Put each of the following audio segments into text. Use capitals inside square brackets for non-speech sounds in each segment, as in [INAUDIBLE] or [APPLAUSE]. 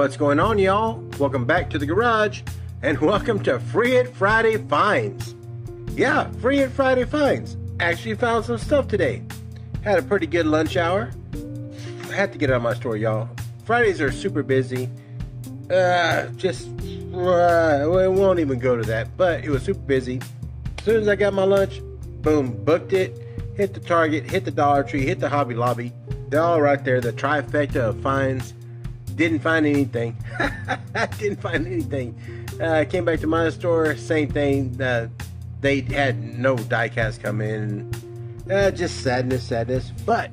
what's going on, y'all? Welcome back to the garage and [LAUGHS] welcome to Free It Friday Finds. Yeah, Free It Friday Finds. Actually, found some stuff today. Had a pretty good lunch hour. I had to get out of my store, y'all. Fridays are super busy. Uh, just, uh, we won't even go to that, but it was super busy. As soon as I got my lunch, boom, booked it, hit the Target, hit the Dollar Tree, hit the Hobby Lobby. They're all right there. The trifecta of finds. Didn't find anything. I [LAUGHS] didn't find anything. Uh, came back to my store, same thing. Uh, they had no diecast come in. Uh, just sadness, sadness. But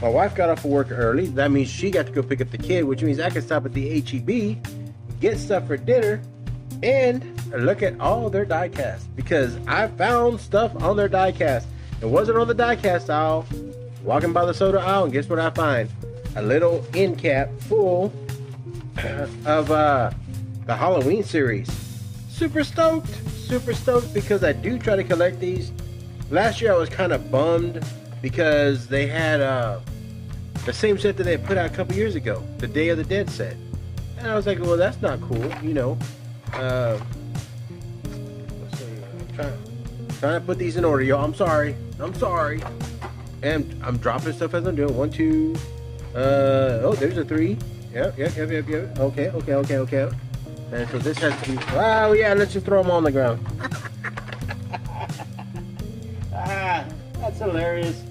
my wife got off of work early. That means she got to go pick up the kid, which means I can stop at the HEB, get stuff for dinner, and look at all their diecast because I found stuff on their diecast. It wasn't on the diecast aisle. Walking by the soda aisle, and guess what I find? A little end cap full of uh, the Halloween series. Super stoked, super stoked because I do try to collect these. Last year I was kind of bummed because they had uh, the same set that they put out a couple years ago, the Day of the Dead set. And I was like, well, that's not cool, you know. Uh, see, I'm trying, trying to put these in order, y'all. I'm sorry. I'm sorry. And I'm dropping stuff as I'm doing. One, two. Uh, oh, there's a three. Yep, yep, yep, yep, yep. Okay, okay, okay, okay. And so this has to be. Oh, yeah, let's just throw them on the ground. [LAUGHS] ah, that's hilarious.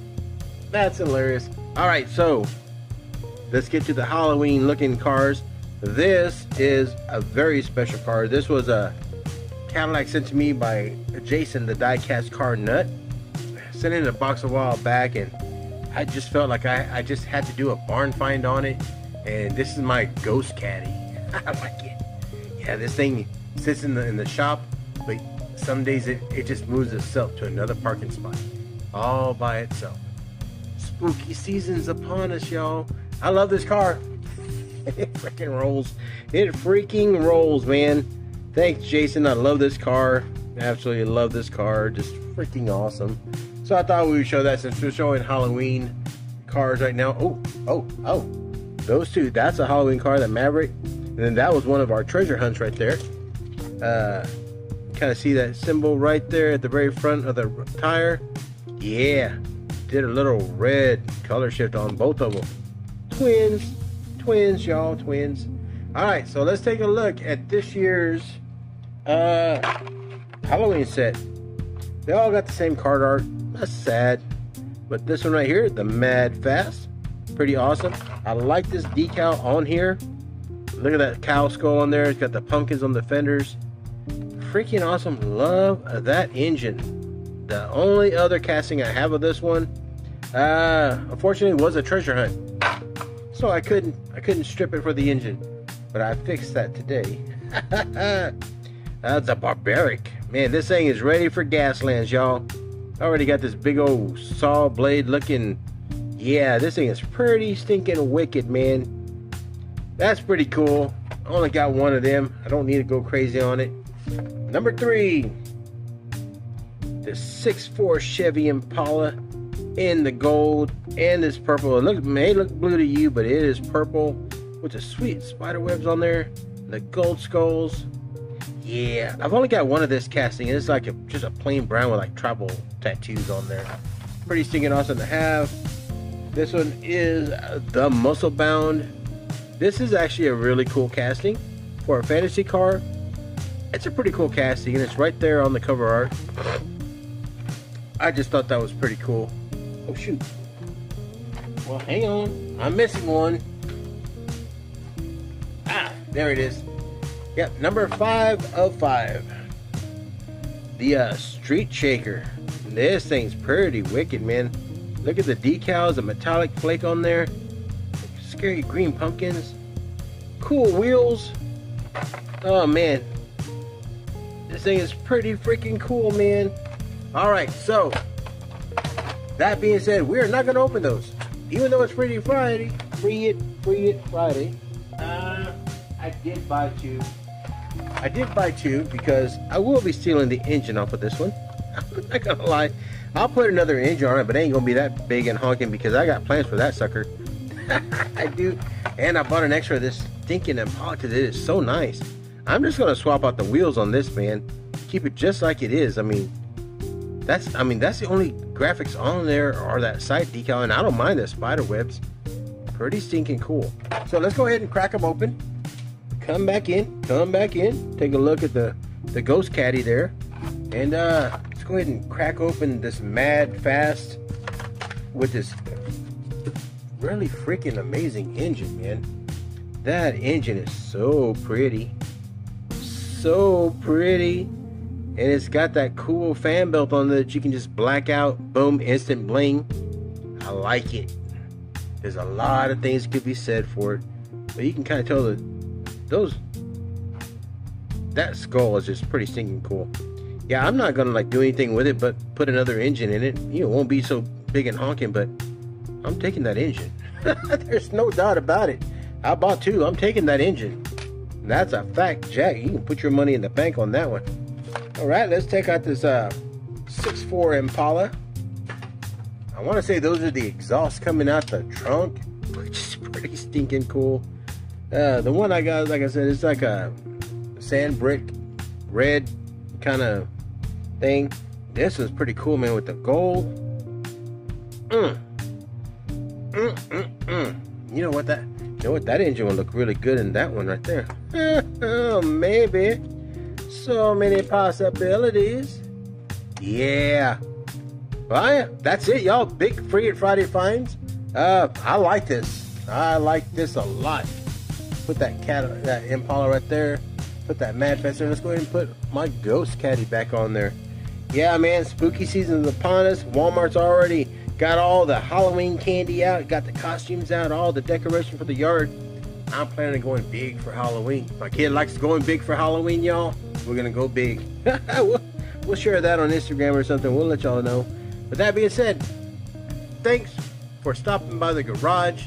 That's hilarious. All right, so let's get to the Halloween looking cars. This is a very special car. This was a Cadillac sent to me by Jason, the diecast car nut. Sent in a box a while back, and I just felt like I, I just had to do a barn find on it. And this is my ghost caddy. [LAUGHS] I like it. Yeah, this thing sits in the in the shop, but some days it, it just moves itself to another parking spot. All by itself. Spooky season's upon us, y'all. I love this car. [LAUGHS] it freaking rolls. It freaking rolls, man. Thanks, Jason. I love this car. Absolutely love this car. Just freaking awesome. So I thought we would show that since we're showing Halloween cars right now. Oh, oh, oh. Those two. That's a Halloween car, the Maverick. And then that was one of our treasure hunts right there. Uh, kind of see that symbol right there at the very front of the tire. Yeah. Did a little red color shift on both of them. Twins. Twins, y'all. Twins. All right, so let's take a look at this year's uh, Halloween set. They all got the same card art. That's sad. But this one right here, the Mad Fast, pretty awesome. I like this decal on here. Look at that cow skull on there. It's got the pumpkins on the fenders. Freaking awesome. Love that engine. The only other casting I have of this one, uh, unfortunately, was a treasure hunt. So I couldn't, I couldn't strip it for the engine. But I fixed that today. [LAUGHS] That's a barbaric. Man, this thing is ready for Gaslands, y'all. Already got this big old saw blade looking. Yeah, this thing is pretty stinking wicked, man. That's pretty cool. I only got one of them. I don't need to go crazy on it. Number three, the 6.4 Chevy Impala in the gold and this purple. It look, may look blue to you, but it is purple with the sweet spider webs on there. The gold skulls. Yeah, I've only got one of this casting. It's like a, just a plain brown with like tribal tattoos on there. Pretty stinking awesome to have. This one is the Muscle Bound. This is actually a really cool casting for a fantasy car. It's a pretty cool casting, and it's right there on the cover art. I just thought that was pretty cool. Oh shoot! Well, hang on, I'm missing one. Ah, there it is. Yep, number five of five. The uh, Street Shaker. This thing's pretty wicked, man. Look at the decals, the metallic flake on there. Scary green pumpkins. Cool wheels. Oh, man. This thing is pretty freaking cool, man. Alright, so. That being said, we're not going to open those. Even though it's Free Friday. Free it, free it Friday. Uh, I did buy two. I did buy two because I will be stealing the engine off of this one. [LAUGHS] I'm not gonna lie. I'll put another engine on it, but it ain't gonna be that big and honking because I got plans for that sucker. [LAUGHS] I do. And I bought an extra of this stinking Impala because it is so nice. I'm just gonna swap out the wheels on this man, keep it just like it is. I mean, that's I mean that's the only graphics on there are that side decal, and I don't mind the spider webs. Pretty stinking cool. So let's go ahead and crack them open. Come back in, come back in, take a look at the the ghost caddy there, and uh, let's go ahead and crack open this mad fast with this really freaking amazing engine, man. That engine is so pretty. So pretty. And it's got that cool fan belt on it that you can just black out, boom, instant bling. I like it. There's a lot of things could be said for it. But you can kind of tell that those that skull is just pretty stinking cool. Yeah, I'm not gonna like do anything with it but put another engine in it. You know, it won't be so big and honking, but I'm taking that engine. [LAUGHS] There's no doubt about it. I bought two. I'm taking that engine. That's a fact, Jack. You can put your money in the bank on that one. All right, let's take out this uh, 6.4 Impala. I want to say those are the exhausts coming out the trunk, [LAUGHS] which is pretty stinking cool. Uh, the one I got, like I said, it's like a sand brick red kind of thing. This is pretty cool, man, with the gold. Mm. Mm, mm, mm. You know what that? You know what? That engine would look really good in that one right there. [LAUGHS] oh, maybe. So many possibilities. Yeah. Well, that's it, y'all. Big Free It Friday finds. Uh, I like this. I like this a lot. Put that cat, that Impala right there. Put that Mad Fester. Let's go ahead and put my Ghost Caddy back on there. Yeah, man. Spooky season is upon us. Walmart's already got all the Halloween candy out. Got the costumes out. All the decoration for the yard. I'm planning on going big for Halloween. My kid likes going big for Halloween, y'all. We're gonna go big. [LAUGHS] we'll, we'll share that on Instagram or something. We'll let y'all know. But that being said, thanks for stopping by the garage.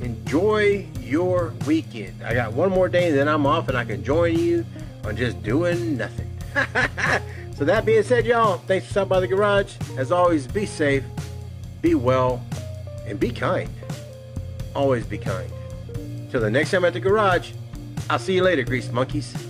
Enjoy your weekend. I got one more day, and then I'm off, and I can join you on just doing nothing. [LAUGHS] so that being said, y'all, thanks for stopping by the garage. As always, be safe, be well, and be kind. Always be kind. Till the next time at the garage, I'll see you later, grease monkeys.